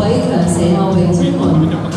可以社谢一我中国